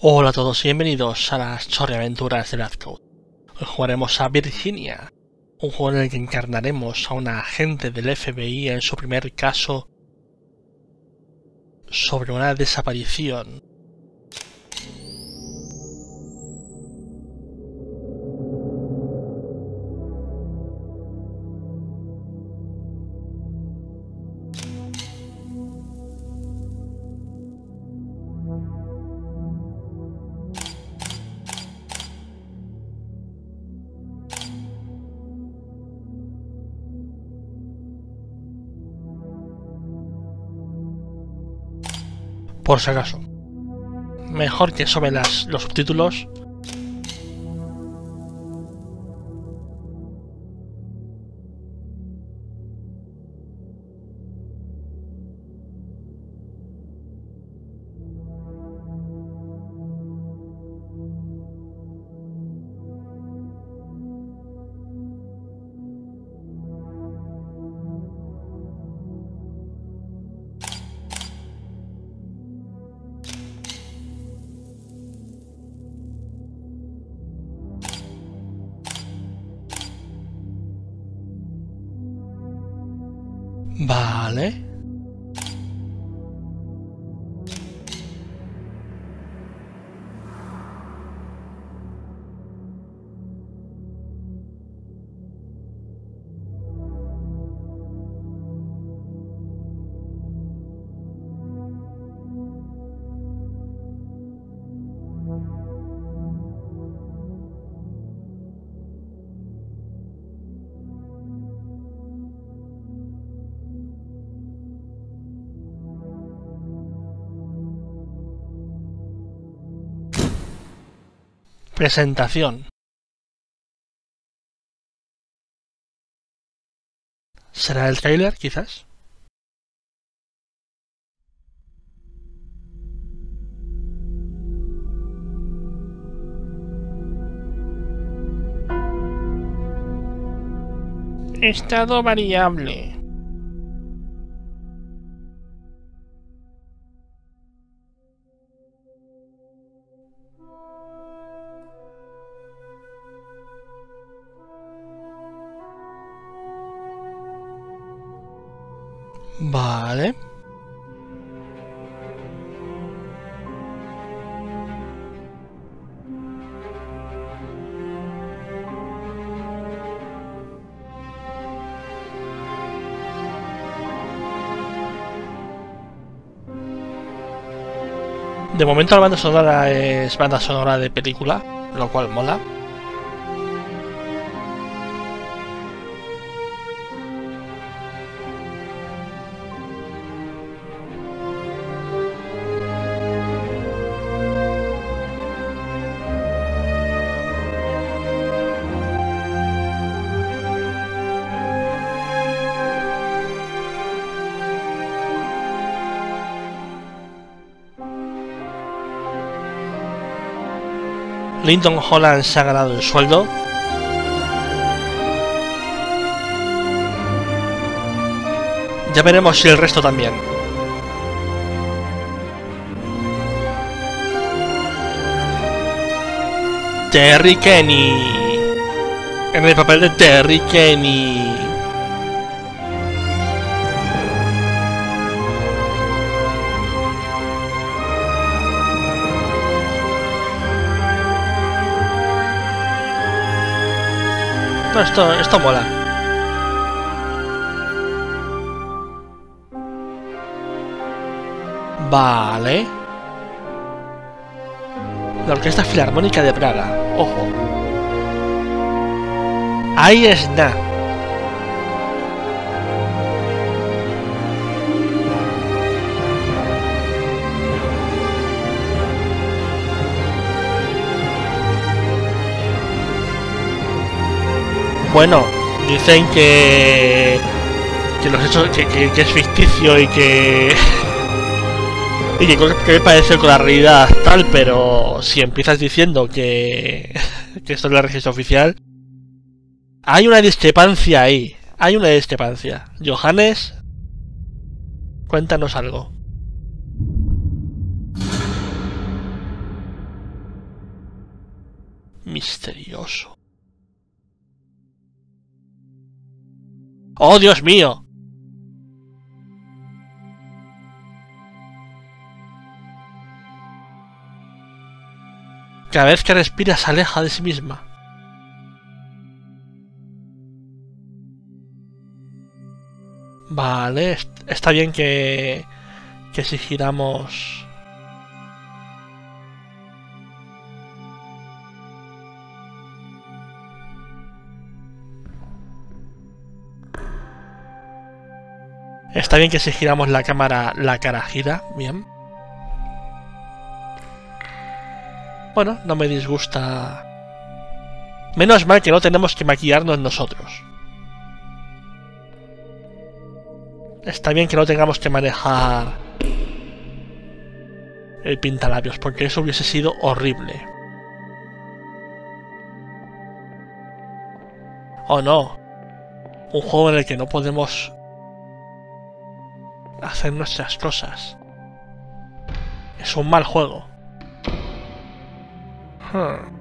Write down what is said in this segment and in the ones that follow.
Hola a todos y bienvenidos a las chorreaventuras de Lazcode. Hoy jugaremos a Virginia, un juego en el que encarnaremos a una agente del FBI en su primer caso sobre una desaparición. Por si acaso. Mejor que sobre las, los subtítulos. Vale. Presentación. ¿Será el trailer, quizás? Estado variable. De momento la banda sonora es banda sonora de película, lo cual mola. Linton Holland se ha ganado el sueldo. Ya veremos si el resto también. Terry Kenny. En el papel de Terry Kenny. Esto, esto mola. Vale. La Orquesta Filarmónica de Praga. Ojo. Ahí está. Bueno, dicen que que los hechos que, es ficticio y que y que, que parece con la realidad tal, pero si empiezas diciendo que que esto es el registro oficial, hay una discrepancia ahí, hay una discrepancia. Johannes, cuéntanos algo. misterioso. ¡Oh, Dios mío! Cada vez que respira se aleja de sí misma. Vale, está bien que, que si giramos... Está bien que si giramos la cámara, la cara gira, bien. Bueno, no me disgusta... Menos mal que no tenemos que maquillarnos nosotros. Está bien que no tengamos que manejar el pintalabios, porque eso hubiese sido horrible. Oh no. Un juego en el que no podemos hacer nuestras cosas. Es un mal juego. Hmm.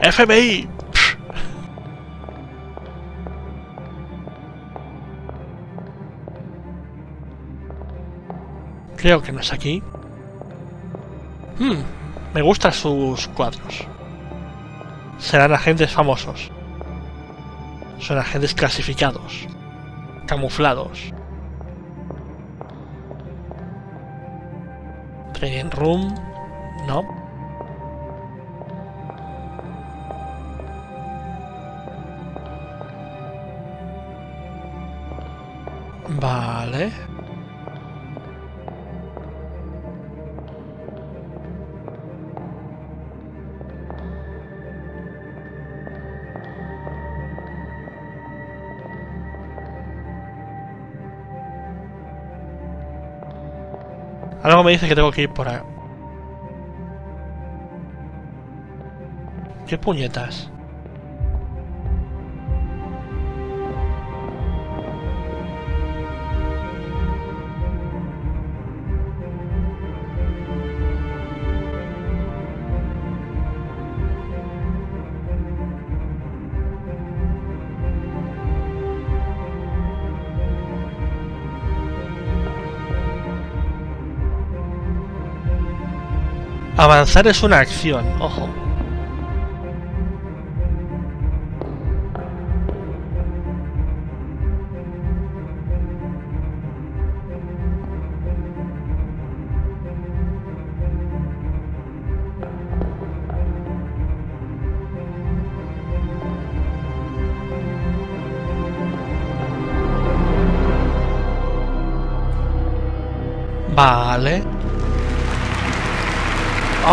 FBI. Creo que no es aquí. Hmm, me gustan sus cuadros. Serán agentes famosos. Son agentes clasificados. Camuflados. Training Room. No. Vale. Me dice que tengo que ir por ahí. ¿Qué puñetas? Avanzar es una acción, ojo.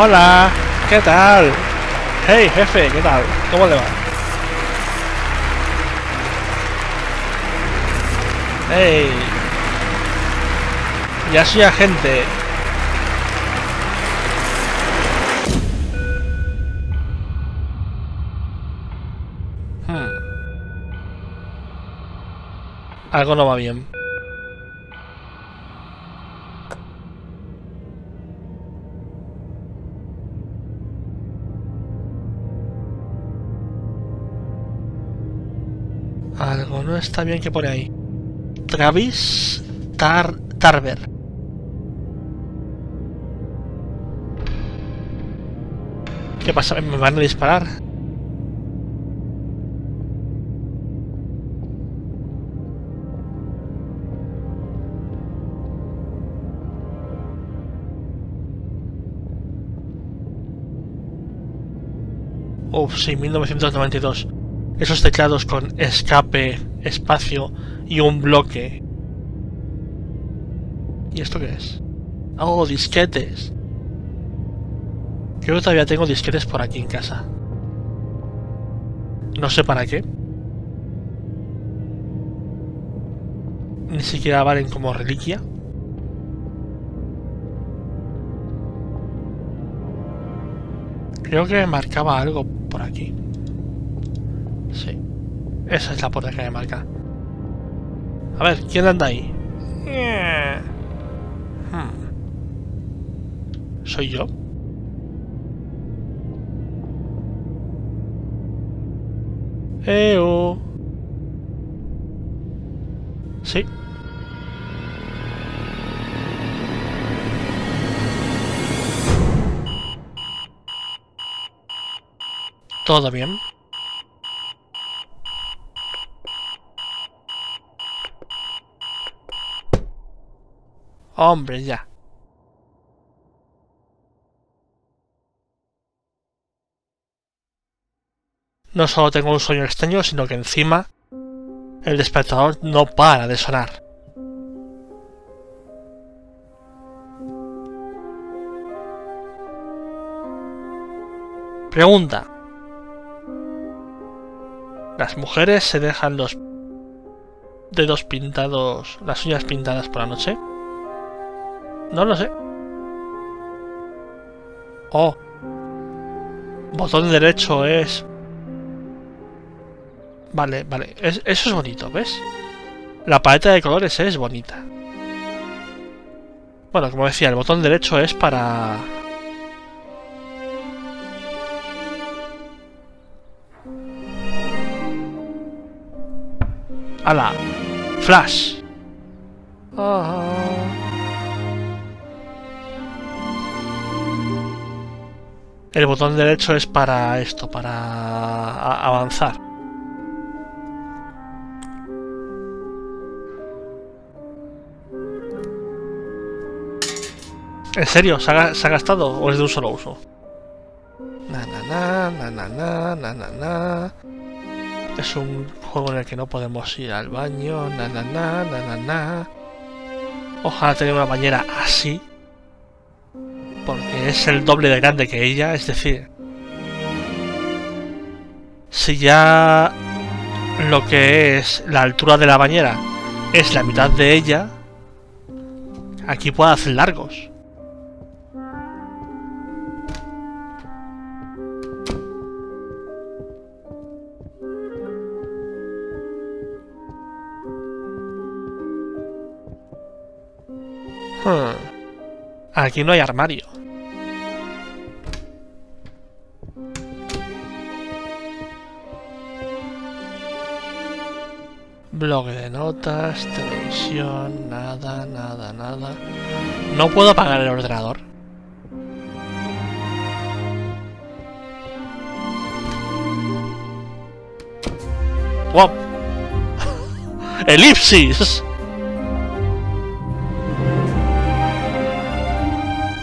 Hola, ¿qué tal? Hey, jefe, ¿qué tal? ¿Cómo le va? Hey. Ya soy agente. Hmm. Algo no va bien. Está bien que pone ahí. Travis Tar Tarver. ¿Qué pasa? ¿Me van a disparar? Uf, sí, 1992 esos teclados con escape, espacio y un bloque. ¿Y esto qué es? Oh, disquetes. Creo que todavía tengo disquetes por aquí en casa. No sé para qué. Ni siquiera valen como reliquia. Creo que marcaba algo por aquí. Sí. Esa es la puerta que me marca. A ver, ¿quién anda ahí? Hmm. ¿Soy yo? ¡Eo! Sí. ¿Todo bien? Hombre, ya. No solo tengo un sueño extraño, sino que encima el despertador no para de sonar. Pregunta. ¿Las mujeres se dejan los dedos pintados, las uñas pintadas por la noche? No lo sé. Oh. Botón derecho es... Vale, vale. eso es bonito, ¿ves? La paleta de colores es bonita. Bueno, como decía, el botón derecho es para... ¡Hala! ¡Flash! Ah. El botón derecho es para esto, para avanzar. ¿En serio? ¿Se ha, gastado o es de un solo uso? Na na na na na na na na Es un juego en el que no podemos ir al baño. Na na na na na na. Ojalá tener una bañera así porque es el doble de grande que ella, es decir, si ya lo que es la altura de la bañera es la mitad de ella, aquí puede hacer largos. Hmm. Aquí no hay armario. Blog de notas, televisión, nada, nada, nada. No puedo apagar el ordenador. ¡Wow! ¡Elipsis!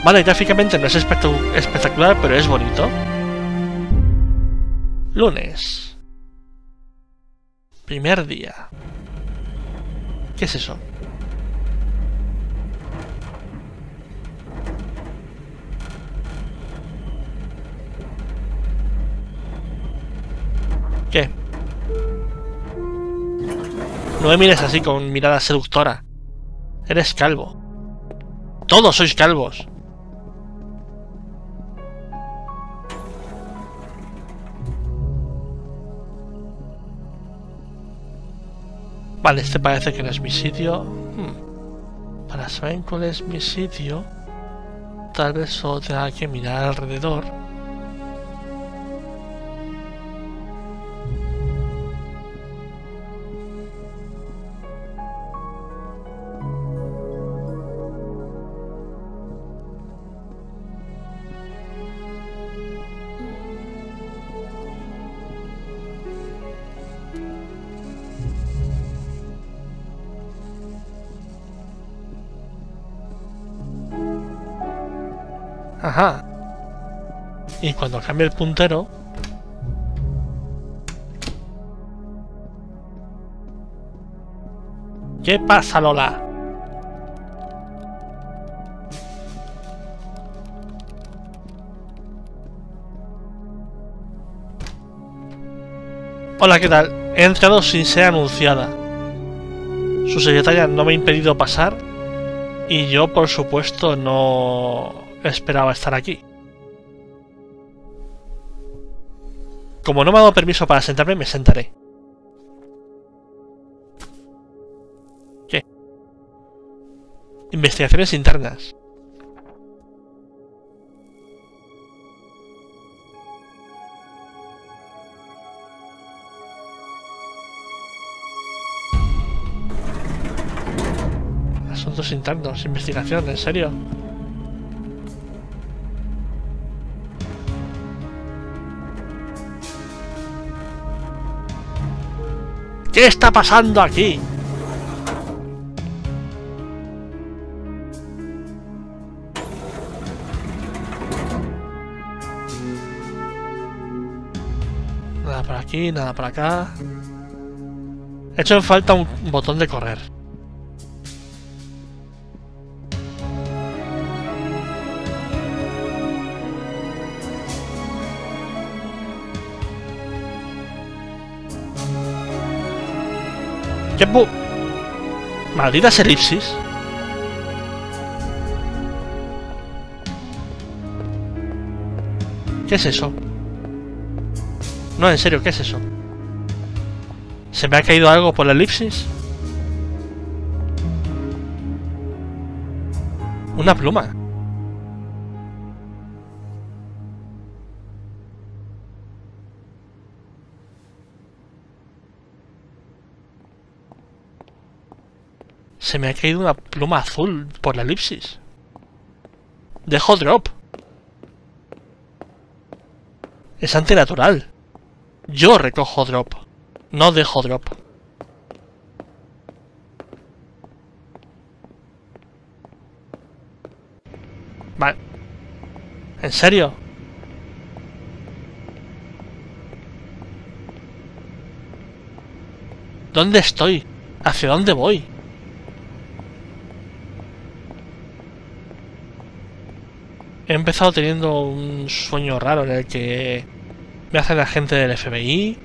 Vale, gráficamente no es espectacular, pero es bonito. Lunes. Primer día. ¿Qué es eso? ¿Qué? No me mires así con mirada seductora. Eres calvo. Todos sois calvos. Vale, este parece que no es mi sitio. Hmm. Para saber cuál es mi sitio, tal vez solo tenga que mirar alrededor. Y cuando cambie el puntero... ¿Qué pasa, Lola? Hola, ¿qué tal? He entrado sin ser anunciada. Su secretaria no me ha impedido pasar y yo, por supuesto, no esperaba estar aquí. Como no me ha dado permiso para sentarme, me sentaré. ¿Qué? Investigaciones internas. Asuntos internos, investigación, en serio. ¿Qué está pasando aquí? Nada por aquí, nada por acá. He hecho falta un botón de correr. ¿Qué. Malditas elipsis. ¿Qué es eso? No, en serio, ¿qué es eso? ¿Se me ha caído algo por la elipsis? Una pluma. Se me ha caído una pluma azul por la elipsis. Dejo drop. Es antinatural. Yo recojo drop. No dejo drop. Vale. ¿En serio? ¿Dónde estoy? ¿Hacia dónde voy? He empezado teniendo un sueño raro en el que me hace la gente del FBI.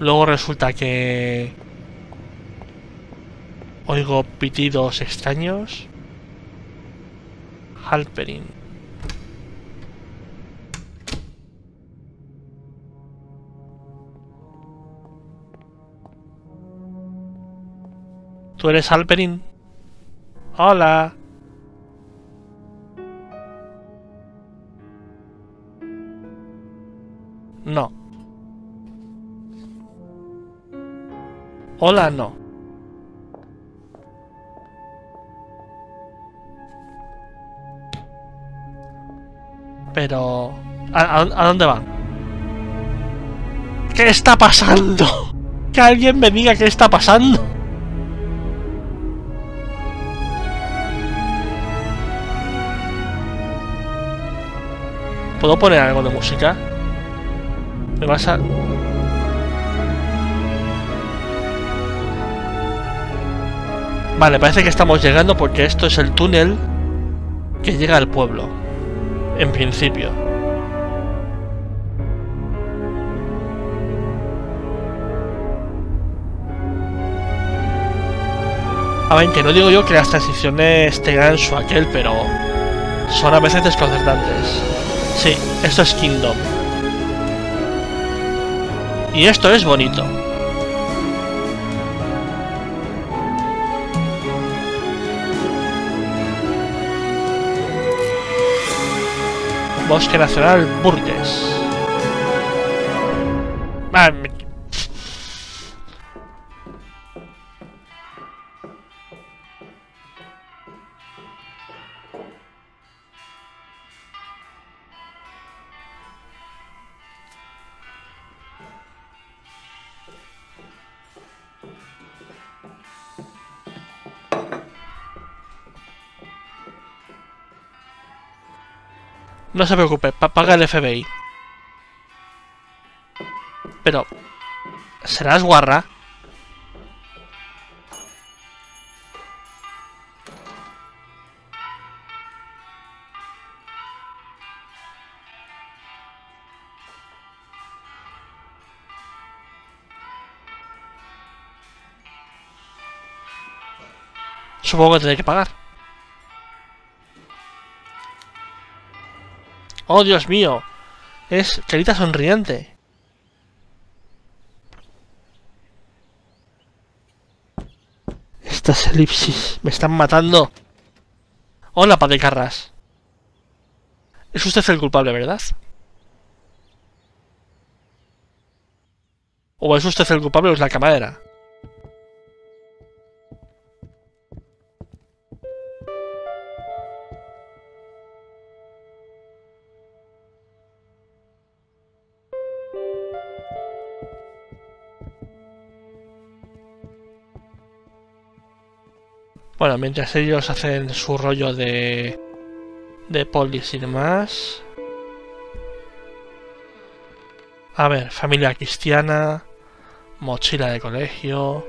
Luego resulta que oigo pitidos extraños. Halperin. ¿Tú eres Halperin? Hola. Hola, no. Pero... ¿A, dónde van? ¿Qué está pasando? Que alguien me diga qué está pasando. ¿Puedo poner algo de música? Me vas a... Vale, parece que estamos llegando porque esto es el túnel que llega al pueblo. En principio. A ver, que no digo yo que las transiciones tengan su aquel, pero son a veces desconcertantes. Sí, esto es Kingdom. Y esto es bonito. Bosque Nacional Burgess. Ah, No se preocupe, paga el FBI. Pero... ¿Serás guarra? Supongo que tendré que pagar. ¡Oh, Dios mío! Es carita sonriente. Estas elipsis me están matando. Hola, padre Carras. Es usted el culpable, ¿verdad? ¿O es usted el culpable o es la camarera? Bueno, mientras ellos hacen su rollo de... De polis y demás... A ver, familia cristiana... Mochila de colegio...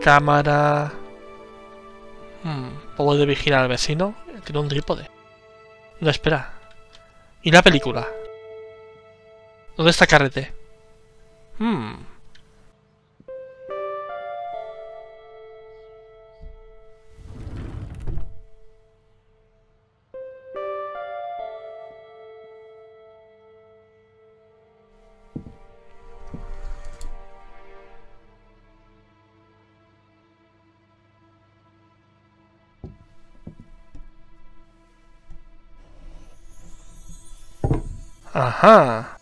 Cámara... Hmm, ¿Puedo vigilar al vecino? Tiene un trípode. No, espera. ¿Y la película? ¿Dónde está Carrete? Hmm. Ajá.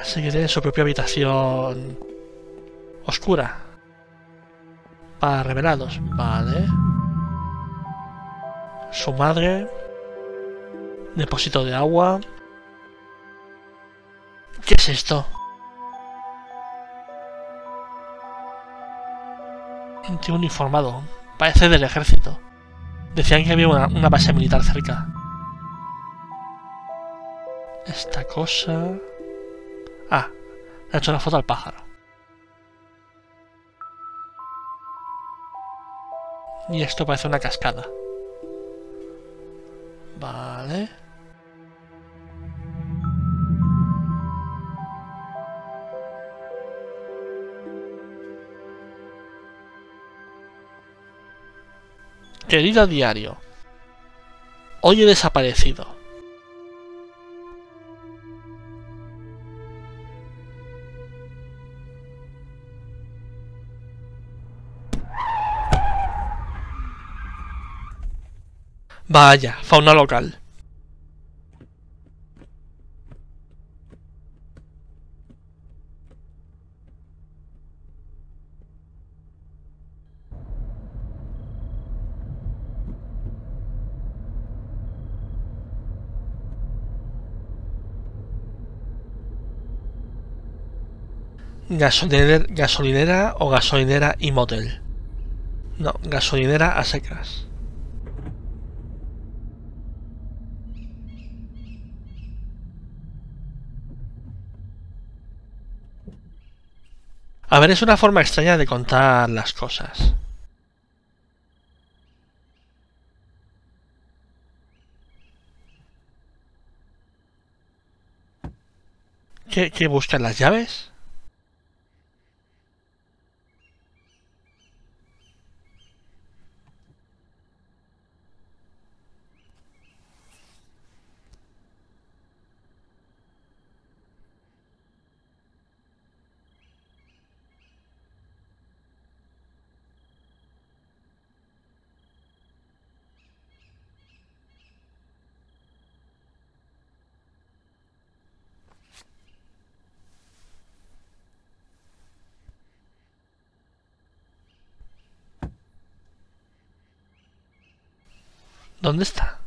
Así que tiene su propia habitación oscura. Para revelados. Vale. Su madre. Depósito de agua. ¿Qué es esto? Un uniformado. Parece del ejército. Decían que había una base militar cerca. Esta cosa... Ah, le ha hecho una foto al pájaro. Y esto parece una cascada. Vale. Querido diario, hoy he desaparecido. Vaya, fauna local. Gasolinera, o gasolinera y motel. No, gasolinera a secas. A ver, es una forma extraña de contar las cosas. ¿Qué, qué buscan las llaves? ¿Dónde está?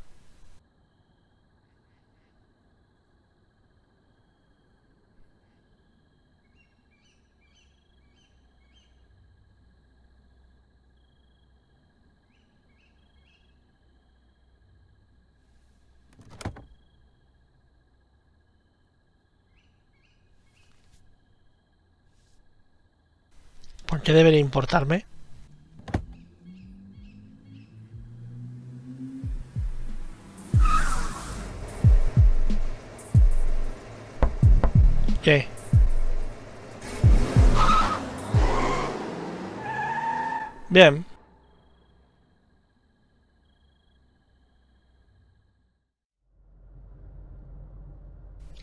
¿Por qué debería importarme? Bien.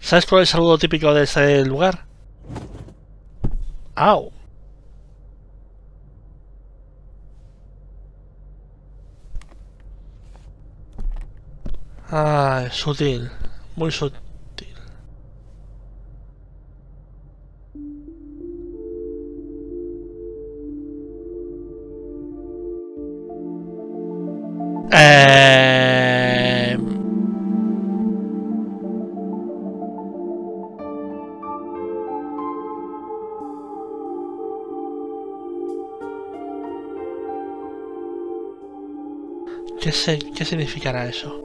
¿Sabes cuál es el saludo típico de ese lugar? ¡Au! Ah, sutil. Muy sutil. Eh... Che, se, ¿Qué significará eso?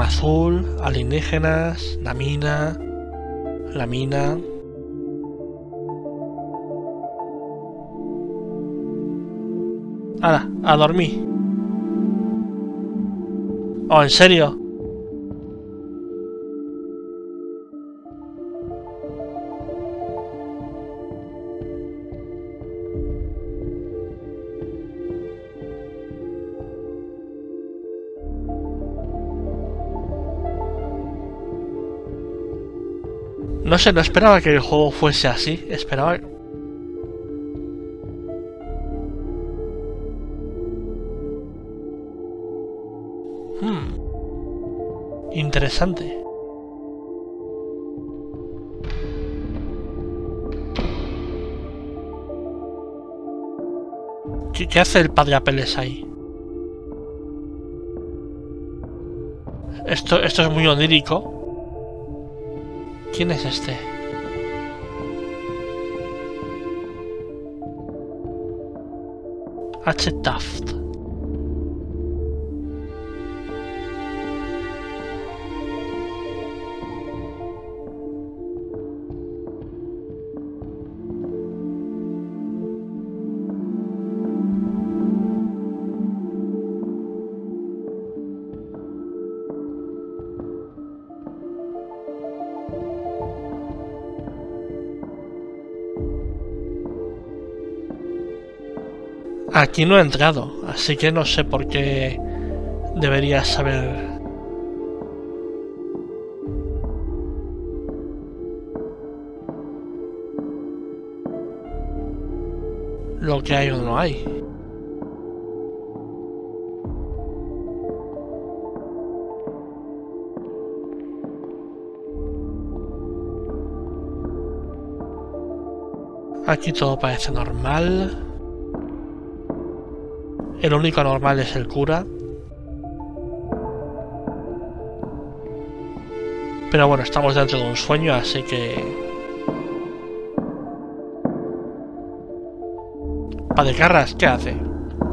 Azul, alienígenas, la mina, la mina. ¡A dormir! ¿Oh, en serio? No sé, no esperaba que el juego fuese así. Esperaba... Hmm. Interesante. ¿Qué, hace el padre Apeles ahí? Esto, esto es muy onírico. ¿Quién es este? H. Aquí no he entrado, así que no sé por qué deberías saber. Lo que hay o no hay. Aquí todo parece normal. El único normal es el cura. Pero bueno, estamos dentro de un sueño, así que... Padre Carras, ¿qué hace?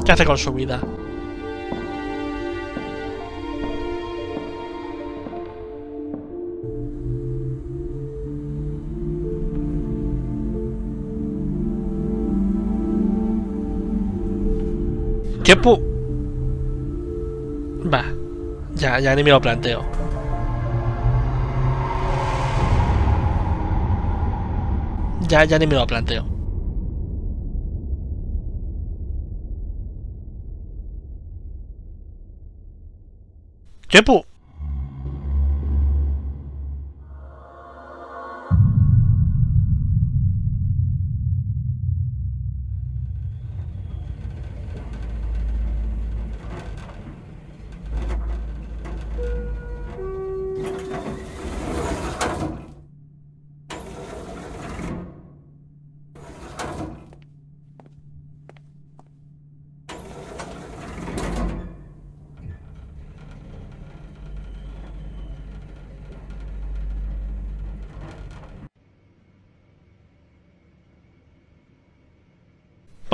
¿Qué hace con su vida? ¿Qué pu...? Va, ya, ya ni me lo planteo. Ya, ya ni me lo planteo. ¿Qué pu...?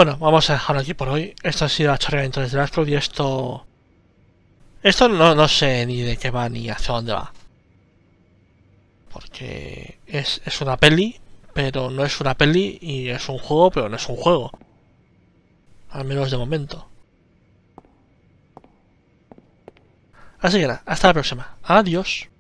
Bueno, vamos a dejarlo aquí por hoy. Esto ha sido la charla de de Ascroft y esto... Esto no, no sé ni de qué va ni hacia dónde va. Porque es, es una peli, pero no es una peli y es un juego, pero no es un juego. Al menos de momento. Así que nada, hasta la próxima. Adiós.